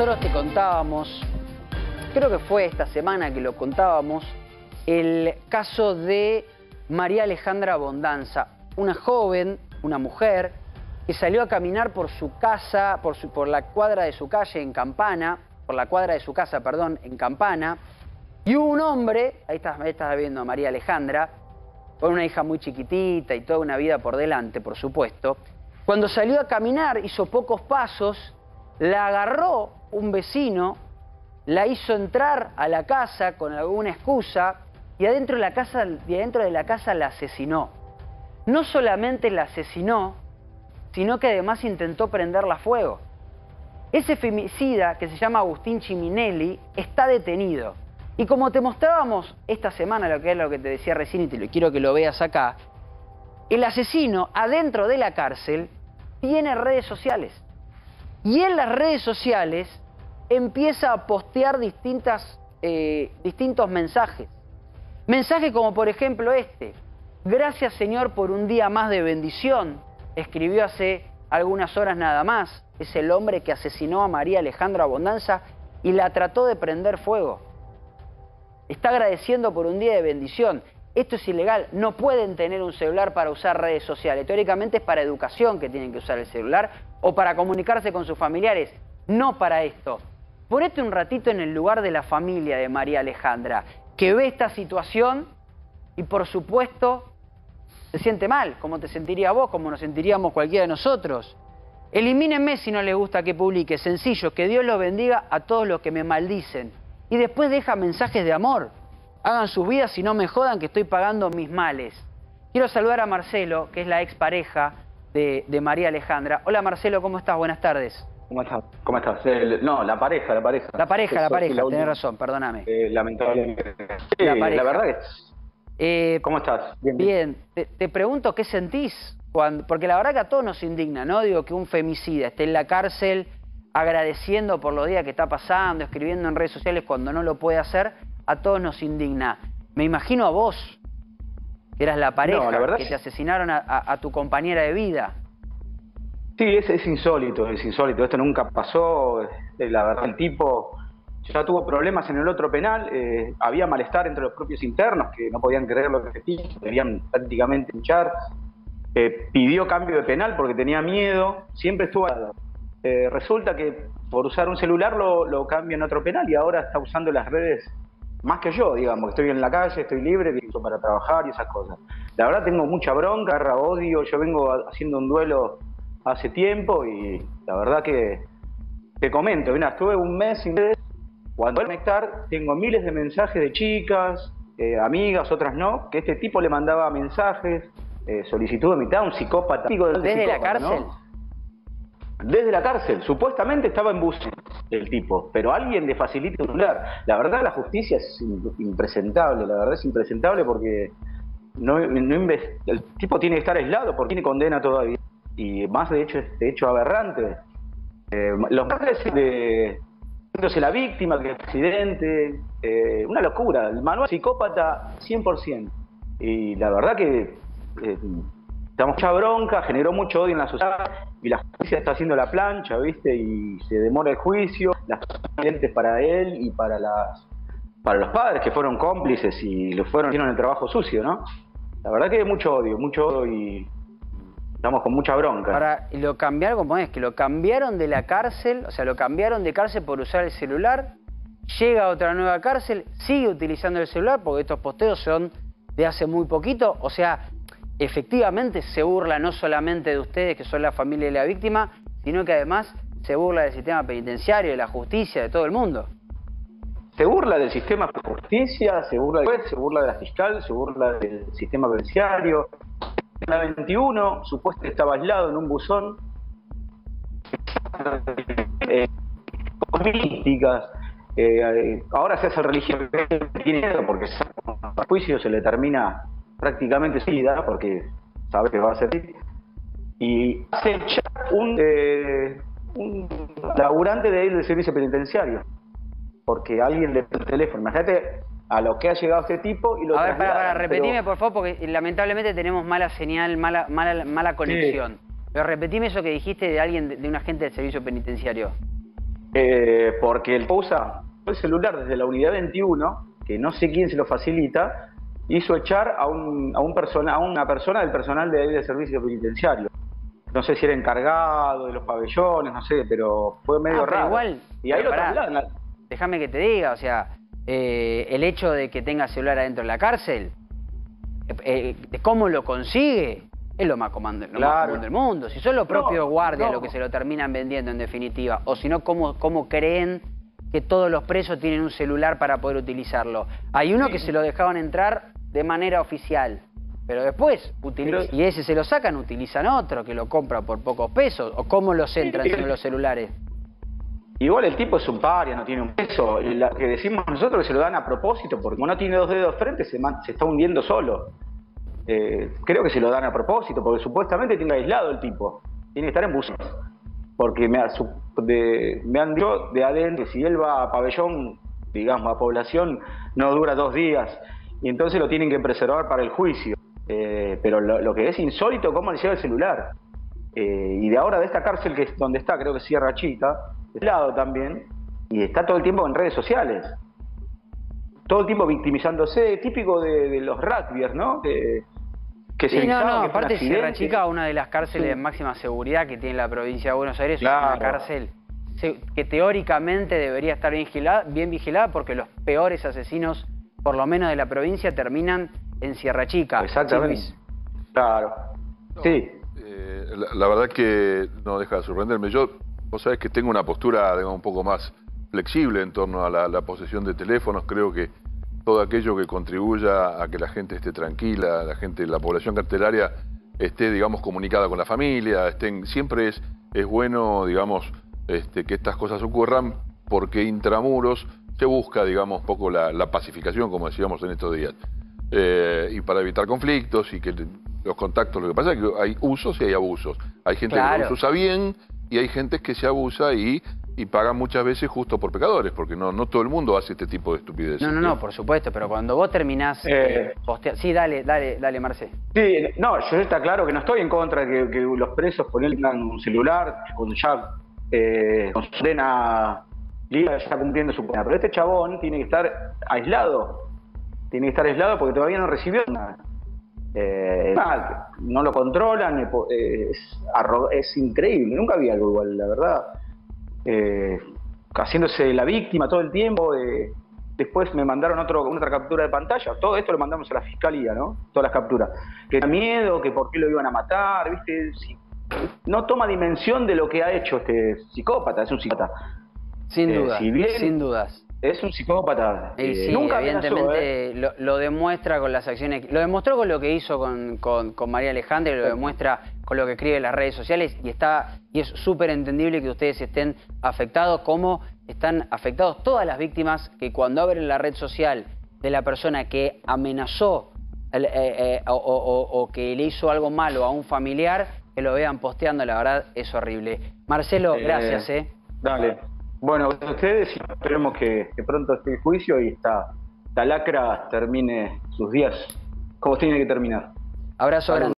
nosotros te contábamos, creo que fue esta semana que lo contábamos, el caso de María Alejandra Bondanza, una joven, una mujer, que salió a caminar por su casa, por, la cuadra de su calle en Campana, por la cuadra de su casa, perdón, en Campana, y hubo un hombre, ahí estás viendo a María Alejandra, con una hija muy chiquitita y toda una vida por delante, por supuesto. Cuando salió a caminar, hizo pocos pasos, la agarró un vecino, la hizo entrar a la casa con alguna excusa y adentro de la casa, adentro de la casa la asesinó. No solamente la asesinó, sino que además intentó prenderla a fuego. Ese femicida, que se llama Agustín Chiminelli, está detenido. Y como te mostrábamos esta semana, lo que es lo que te decía recién y te quiero que lo veas acá, el asesino adentro de la cárcel tiene redes sociales. Y en las redes sociales empieza a postear distintas, eh, distintos mensajes. Mensajes como por ejemplo este. Gracias Señor por un día más de bendición. Escribió hace algunas horas nada más. Es el hombre que asesinó a María Alejandra Abondanza y la trató de prender fuego. Está agradeciendo por un día de bendición. Esto es ilegal. No pueden tener un celular para usar redes sociales. Teóricamente es para educación que tienen que usar el celular o para comunicarse con sus familiares. No para esto. Ponete un ratito en el lugar de la familia de María Alejandra, que ve esta situación y por supuesto se siente mal, como te sentiría vos, como nos sentiríamos cualquiera de nosotros. Elimínenme si no les gusta que publique. Sencillo, que Dios los bendiga a todos los que me maldicen. Y después deja mensajes de amor. Hagan sus vidas y no me jodan que estoy pagando mis males. Quiero saludar a Marcelo, que es la expareja de, de María Alejandra. Hola Marcelo, ¿cómo estás? Buenas tardes. ¿Cómo estás? ¿Cómo estás? El- no, la pareja, la pareja. La pareja, la Eso, pareja, última. tenés razón, perdóname. Eh, lamentablemente. Sí, La la, verdad es... Eh, ¿Cómo estás? Bien, te, te pregunto qué sentís, cuando, porque la verdad que a todos nos indigna, ¿no? Digo, que un femicida esté en la cárcel agradeciendo por los días que está pasando, escribiendo en redes sociales cuando no lo puede hacer, a todos nos indigna. Me imagino a vos, que eras la pareja, No, la verdad que es- te asesinaron a, a- a tu compañera de vida. Sí, es, insólito, es insólito. Esto nunca pasó. La verdad, el tipo ya tuvo problemas en el otro penal. eh, había malestar entre los propios internos que no podían creer lo que querían prácticamente luchar. Eh, pidió cambio de penal porque tenía miedo. Siempre estuvo. Eh, resulta que por usar un celular lo, lo cambia en otro penal y ahora está usando las redes más que yo, digamos. Estoy en la calle, estoy libre, uso para trabajar y esas cosas. La verdad, tengo mucha bronca, odio. Yo vengo haciendo un duelo hace tiempo y la verdad que te comento, mira, estuve un mes sin cuando voy a conectar tengo miles de mensajes de chicas, eh, amigas, otras no, que este tipo le mandaba mensajes, eh, solicitud de mitad, un psicópata. ¿Desde la cárcel? Desde la cárcel, supuestamente estaba en bus el tipo, pero alguien le facilita un celular. La verdad la justicia es im- impresentable, la verdad es impresentable porque no, no el tipo tiene que estar aislado porque tiene condena todavía. Y más de hecho, este hecho aberrante. Eh, los mensajes de haciéndose la víctima, que el accidente, eh, una locura. El manual psicópata 100%. Y la verdad que eh, estamos mucha bronca, generó mucho odio en la sociedad y la justicia está haciendo la plancha, ¿viste? Y se demora el juicio, las lentes para él y para las para los padres que fueron cómplices y lo fueron hicieron el trabajo sucio, ¿no? La verdad que hay mucho odio, mucho odio y estamos con mucha bronca. Ahora, lo cambiaron, como es, que lo cambiaron de la cárcel, o sea, lo cambiaron de cárcel por usar el celular, llega a otra nueva cárcel, sigue utilizando el celular, porque estos posteos son de hace muy poquito, o sea, efectivamente se burla no solamente de ustedes, que son la familia de la víctima, sino que además se burla del sistema penitenciario, de la justicia, de todo el mundo. Se burla del sistema de justicia, se burla del juez, se burla de la fiscal, se burla del sistema penitenciario. La 21, supuestamente estaba aislado en un buzón. Políticas. eh, eh, ahora se hace religión. Porque a juicio se le termina prácticamente vida porque sabe que va a ser. Y hace un, eh, un laburante de ahí del servicio penitenciario porque alguien le el teléfono. Imagínate a lo que ha llegado este tipo y lo A ver, para, para, repetime pero- por favor, porque lamentablemente tenemos mala señal, mala, mala, mala conexión. Pero repetime eso que dijiste de alguien, de, un agente del servicio penitenciario. Eh, porque el usa el celular desde la unidad 21, que no sé quién se lo facilita, hizo echar a, un, a, un persona, a una persona del personal de, de servicio penitenciario. No sé si era encargado de los pabellones, no sé, pero fue medio Ah, pero raro. igual, y ahí lo trasladan. Déjame que te diga, o sea, eh, el hecho de que tenga celular adentro de la cárcel, eh, eh, de cómo lo consigue, es lo más, más Claro. común del mundo. Si son los propios No, guardias no. los que se lo terminan vendiendo en definitiva, o si no, ¿cómo, ¿cómo creen que todos los presos tienen un celular para poder utilizarlo? Hay uno que se lo dejaban entrar de manera oficial. Pero después, utiliza, Pero- y ese se lo sacan, utilizan otro que lo compra por pocos pesos. ¿O cómo los entran Sí. sin los celulares? Igual el tipo es un paria, no tiene un peso. La que decimos nosotros que se lo dan a propósito, porque como no tiene dos dedos frente, se, está hundiendo solo. Eh, creo que se lo dan a propósito, porque supuestamente tiene aislado el tipo. Tiene que estar en buzones. Porque me, ha- su- de- me han dicho de adentro que si él va a pabellón, digamos, a población, no dura dos días. Y entonces lo tienen que preservar para el juicio. Eh, pero lo, que es insólito, ¿cómo le el celular? Eh, y de ahora de esta cárcel que es donde está, creo que Sierra Chica, lado también, y está todo el tiempo en redes sociales. Todo el tiempo victimizándose, típico de, de los rugbyers, ¿no? Que, que se Sí, no, que aparte Sierra. Chica, una de las cárceles Sí. de máxima seguridad que tiene la provincia de Buenos Aires, es una cárcel que teóricamente debería estar bien vigilada, bien vigilada porque los peores asesinos, por lo menos de la provincia, terminan en Sierra Chica. Exactamente. Sí. Claro. Sí. Eh, la, la verdad que no deja de sorprenderme. Yo, vos sabés que tengo una postura digamos, un poco más flexible en torno a la, la posesión de teléfonos. Creo que todo aquello que contribuya a que la gente esté tranquila, la gente, la población carcelaria esté, digamos, comunicada con la familia, estén, siempre es, es bueno, digamos, este, que estas cosas ocurran porque intramuros se busca, digamos, un poco la, la pacificación, como decíamos en estos días. Eh, y para evitar conflictos y que los contactos, lo que pasa es que hay usos y hay abusos. Hay gente que los usa bien y hay gente que se abusa y, y paga muchas veces justo por pecadores, porque no, no todo el mundo hace este tipo de estupideces. No, no, no, por supuesto, pero cuando vos terminás Eh. postea- Sí, dale, dale, dale, Marce. Sí, no, yo está claro que no estoy en contra de que, que los presos tengan un celular cuando ya eh, con su condena libre ya está cumpliendo su pena. Pero este chabón tiene que estar aislado. Tiene que estar aislado porque todavía no recibió nada. Eh, nada, no lo controlan, es, increíble. Nunca vi algo igual, la verdad. Eh, haciéndose la víctima todo el tiempo. eh, después me mandaron otro, otra captura de pantalla. Todo esto lo mandamos a la fiscalía, ¿no? Todas las capturas. Que da miedo, que por qué lo iban a matar, ¿viste? Sí, no toma dimensión de lo que ha hecho este psicópata. Es un psicópata. Sin Eh, duda, si bien- sin dudas. Es un psicópata. Y Eh, sí, nunca amenazó, ¿eh? evidentemente lo, lo demuestra con las acciones, lo demostró con lo que hizo con, con- con María Alejandra y lo demuestra con lo que escribe en las redes sociales y está y es súper entendible que ustedes estén afectados como están afectados todas las víctimas que cuando abren la red social de la persona que amenazó eh, eh, o, o- que le hizo algo malo a un familiar, que lo vean posteando, la verdad es horrible. Marcelo, gracias, ¿eh? Dale. Bueno, ustedes y esperemos que, que pronto esté el juicio y esta, esta lacra termine sus días como tiene que terminar. Abrazo grande.